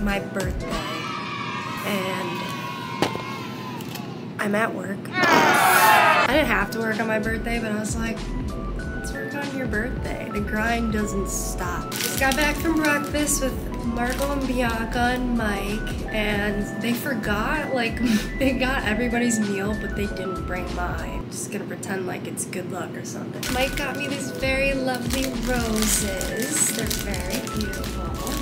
My birthday. And I'm at work. I didn't have to work on my birthday, but I was like, let's work on your birthday. The grind doesn't stop. Just got back from breakfast with Marco and Bianca and Mike, and they forgot, like, they got everybody's meal, but they didn't bring mine. Just gonna pretend like it's good luck or something. Mike got me these very lovely roses. They're very beautiful.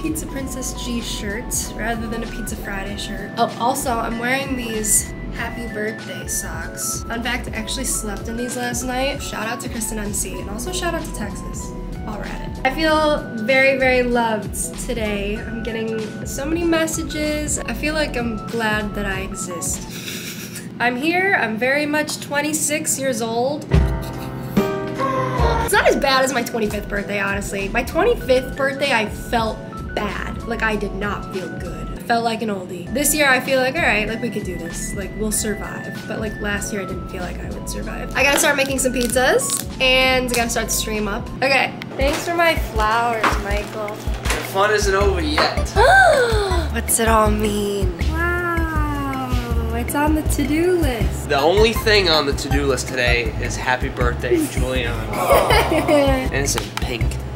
Pizza Princess G shirts rather than a Pizza Friday shirt. Oh, also, I'm wearing these happy birthday socks. Fun fact, I actually slept in these last night. Shout out to Kristen NC and also shout out to Texas while we're at it. I feel very, very loved today. I'm getting so many messages. I feel like I'm glad that I exist. I'm here, I'm very much 26 years old. It's not as bad as my 25th birthday, honestly. My 25th birthday, I felt bad. Like I did not feel good. I felt like an oldie. This year I feel like, all right, like we could do this. Like we'll survive. But like last year I didn't feel like I would survive. I gotta start making some pizzas and I gotta start the stream up. Okay, thanks for my flowers, Michael. The fun isn't over yet. What's it all mean? Wow, it's on the to-do list. The only thing on the to-do list today is happy birthday, Julian. and it's in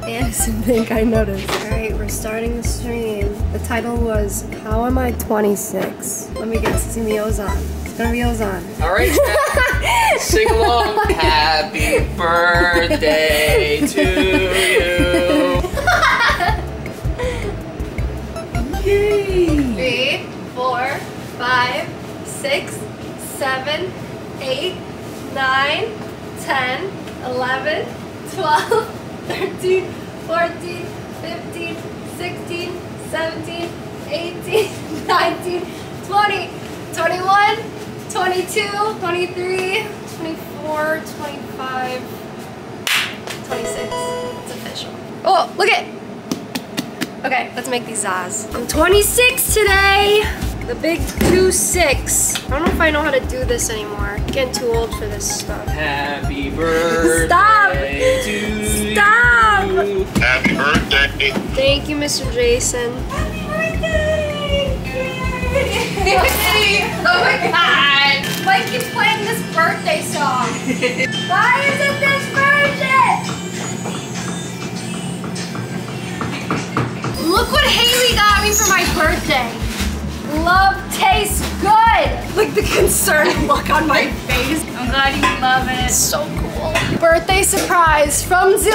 pink. Anderson Pink, I noticed. Alright, we're starting the stream. The title was How Am I 26? Let me guess, it's gonna be Ozon. It's gonna be Ozon. All right, sing along. Happy birthday to you. Yay! Three, four, five, six, seven, eight, nine, ten, eleven, twelve, thirteen, fourteen, fifteen, sixteen, seventeen, eighteen, nineteen, twenty, twenty-one, twenty-two, twenty-three, twenty-four, twenty-five, twenty-six. It's official. Oh, look it! Okay, let's make these Zaz. I'm 26 today. The big 2-6. I don't know if I know how to do this anymore. I'm getting too old for this stuff. Happy birthday Stop! to Stop! you. Happy birthday. Thank you, Mr. Jason. Happy birthday! oh my god! Mike keeps playing this birthday song. Why is it this version? Look what Haley got me for my birthday. Love tastes good. Like the concerned look on my face. I'm glad you love it. So cool. Birthday surprise from the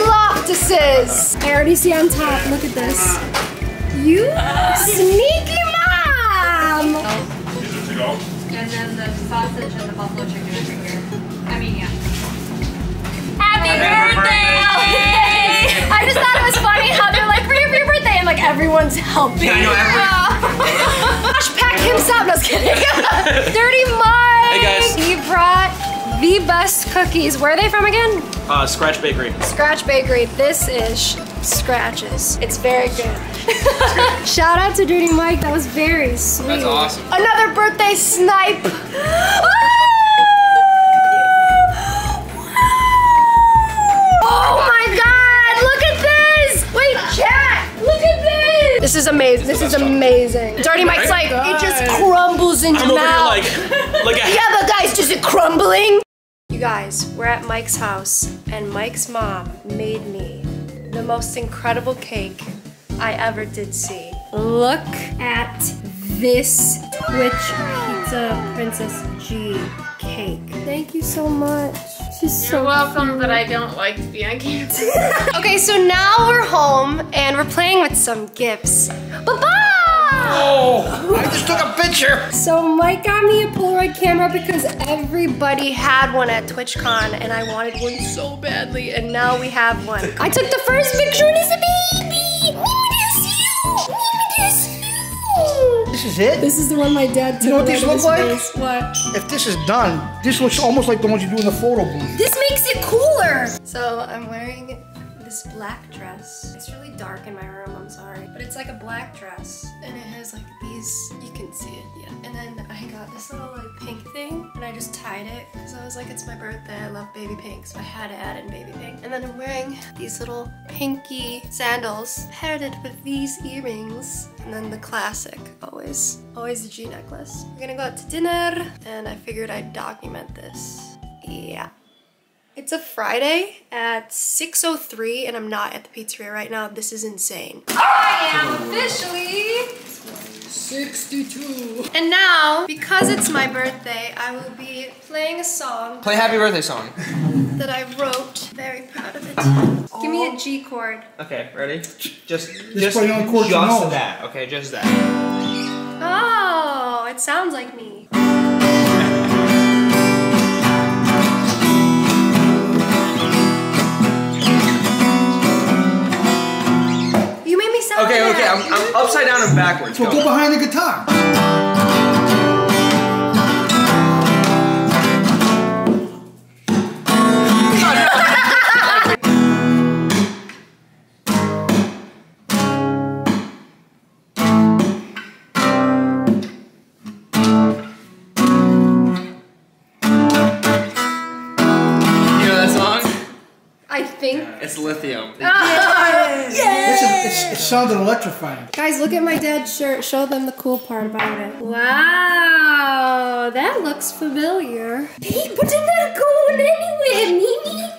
I already see on top. Look at this. You sneaky mom. Oh. And then the sausage and the buffalo chicken over here. I mean, yeah. Happy birthday, Ellie! I just thought it was funny how like everyone's helping. I know Josh pack himself. No, I was kidding. Dirty Mike. Hey, guys. He brought the best cookies. Where are they from again? Uh, Scratch Bakery. Scratch Bakery. This is Scratches. It's very good. Shout out to Dirty Mike. That was very sweet. That's awesome. Another birthday snipe. this! This is amazing. This is amazing. Dirty Mike's like, it just crumbles in I'm your over here mouth. like, like a yeah, but guys, just it crumbling. You guys, we're at Mike's house, and Mike's mom made me the most incredible cake I ever did see. Look at this Twitch Pizza Princess G cake. Thank you so much. She's so You're welcome, cute. but I don't like to be on camera. Okay, so now we're home and we're playing with some gifts. Bye-bye! Oh, I just took a picture. So Mike got me a Polaroid camera because everybody had one at TwitchCon and I wanted one so badly and now we have one. I took the first picture and it's a baby! This is it? This is the one my dad took. You know what these out of look like? face. What? If this is done, this looks almost like the ones you do in the photo booth. This makes it cooler! So I'm wearing this black dress. It's really dark in my room, I'm sorry. But it's like a black dress. And it has like these, you can see it, yeah. And then I got this little like pink thing and I just tied it because I was like, it's my birthday, I love baby pink. So I had to add in baby pink. And then I'm wearing these little pinky sandals paired it with these earrings. And then the classic, always, always the G necklace. We're gonna go out to dinner and I figured I'd document this. Yeah. It's a Friday at 6.03 and I'm not at the pizzeria right now. This is insane. I am officially 62. And now, because it's my birthday, I will be playing a song Play happy birthday song. that I wrote. Very proud of it. Give me a G chord. Okay, ready? Just, just, play on chord you just know. that. Okay, just that. Oh, it sounds like me. Okay, okay. I'm, I'm upside down and backwards. So go Go. behind the guitar. This it's, it sounded electrifying. Guys, look at my dad's shirt. Show them the cool part about it. Wow, that looks familiar. Hey, but they're not going anywhere, Mimi.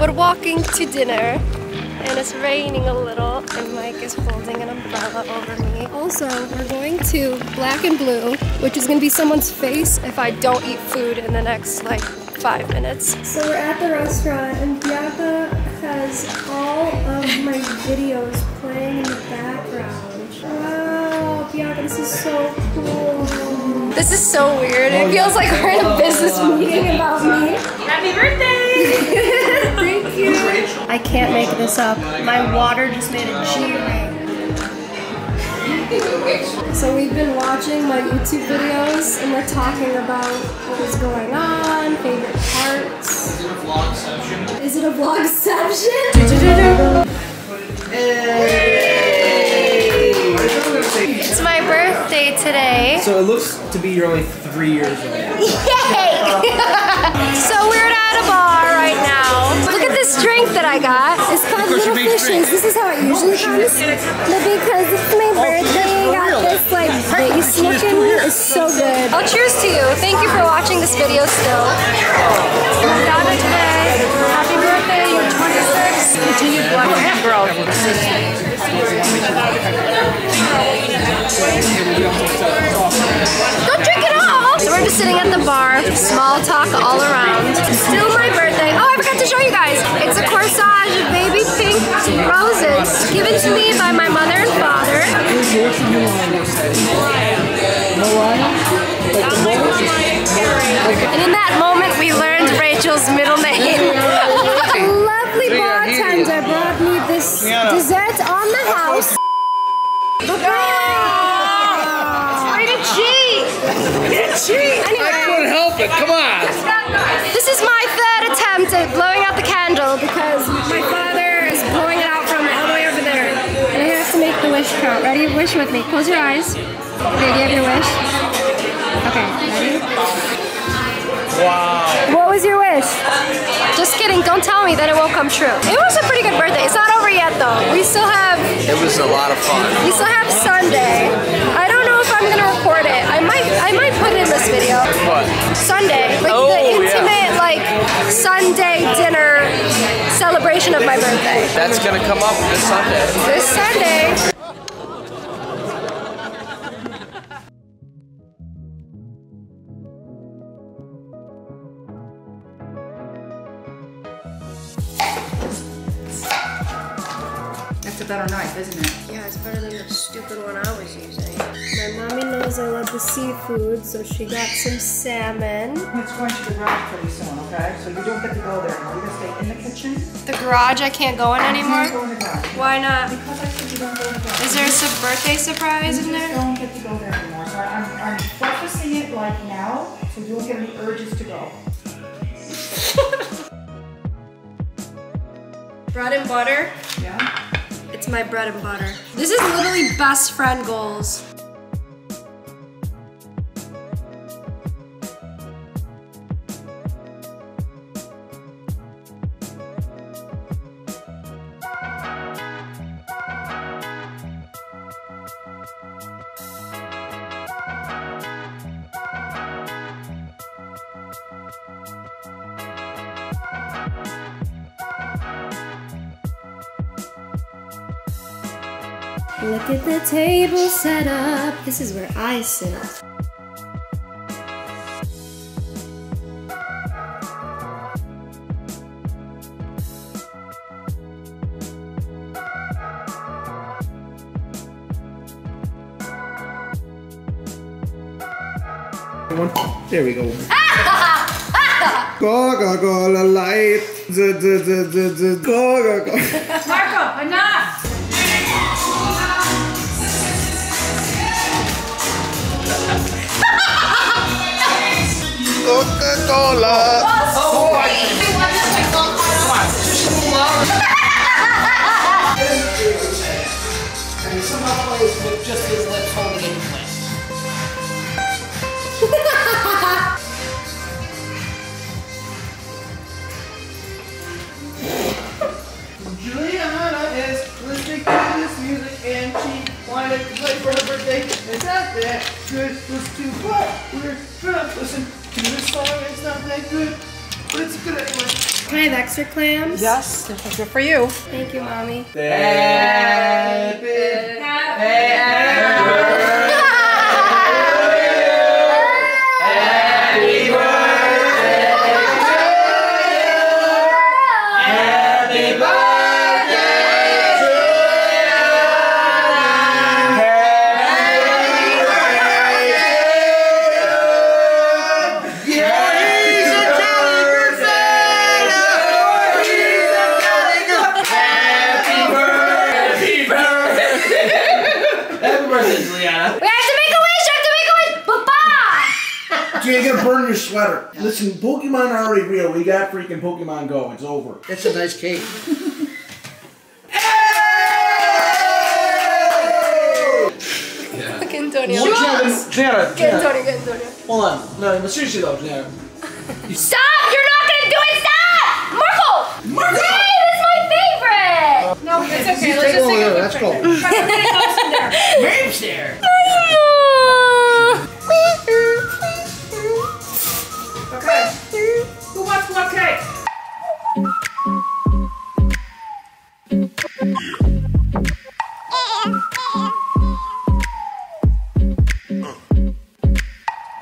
We're walking to dinner, and it's raining a little, and Mike is holding an umbrella over me. Also, we're going to Black and Blue, which is going to be someone's face if I don't eat food in the next, like, five minutes. So we're at the restaurant, and Bianca has all of my videos playing in the background. Wow, Bianca, this is so cool. This is so weird. It oh, feels like we're in a business oh, meeting about me. Happy birthday! Thank you. I can't make this up. My water just made a G ring. So we've been watching my YouTube videos and we're talking about what was going on, favorite parts. Is it a vlogception? Is it a vlogception? It's my birthday today. So it looks to be you're only three years old. Yay! so we're at a bar right now. Look at this drink that I got. It's called Little Beach Fishes. This is how it usually comes. But because it's my birthday, I got this like base looking. It's so good. Oh, cheers to you. Thank you for watching this video still. Donna today. Happy birthday. You're 26. Continue blood and growth. Don't drink it all! So we're just sitting at the bar, small talk all around. Still my birthday. Oh, I forgot to show you guys. It's a corsage of baby pink roses given to me by my mother and father. And in that moment, we learned Rachel's middle name. A lovely bartender brought me this dessert on the house. Way to cheat! Anyway, Couldn't help it. Come on. this is my third attempt at blowing out the candle because my father is blowing it out from all the way over there. And I have to make the wish count. Ready? Wish with me. Close your eyes. Okay, do you have your wish? Okay, ready? Wow. What was your wish? Just kidding. Don't tell me that it won't come true. It was a pretty good birthday. It's not over yet though. We still have It was a lot of fun. we still have Sunday. I don't know if I'm gonna record it. I might I might put it in this video. What? Sunday. Like Oh, the yeah. intimate like Sunday dinner celebration of my birthday. That's gonna come up this Sunday. This Sunday. That's a better knife, isn't it? Yeah, it's better than the stupid one I was using. My mommy knows I love the seafood, so she got some salmon. It's going to the garage pretty soon, okay? So you don't get to go there anymore. You're gonna stay in the kitchen. The garage I can't go in anymore. go in the garage. Why not? Because I said you don't go in the garage. Is there a su- birthday surprise in You just there? don't get to go there anymore. So I'm, I'm prefacing it like now, so you don't get any urges to go. Bread and butter. Yeah? It's my bread and butter. This is literally best friend goals. Look at the table set up. This is where I sit. There we go. Coca-Cola Light. Z- z- z- z- z- Coca-Cola. And place. Giuliana is listening to this music and she wanted to play for her birthday. It's not that good. Let's do what? We're gonna listen to this song. It's not that good, but it's good anyway. Can I have extra clams? Yes, this is good for you. Thank you, mommy. Happy Happy birthday, Giuliana. We have to make a wish! I have to make a wish! Bye-bye! So you're gonna burn your sweater. Listen, Pokemon are already real. We got freaking Pokemon Go. It's over. It's a nice cake. Look, Antonio. Giuliana, Giuliana, Get Antonio, get Antonio. hold on. No, but seriously though, Giuliana. Stop!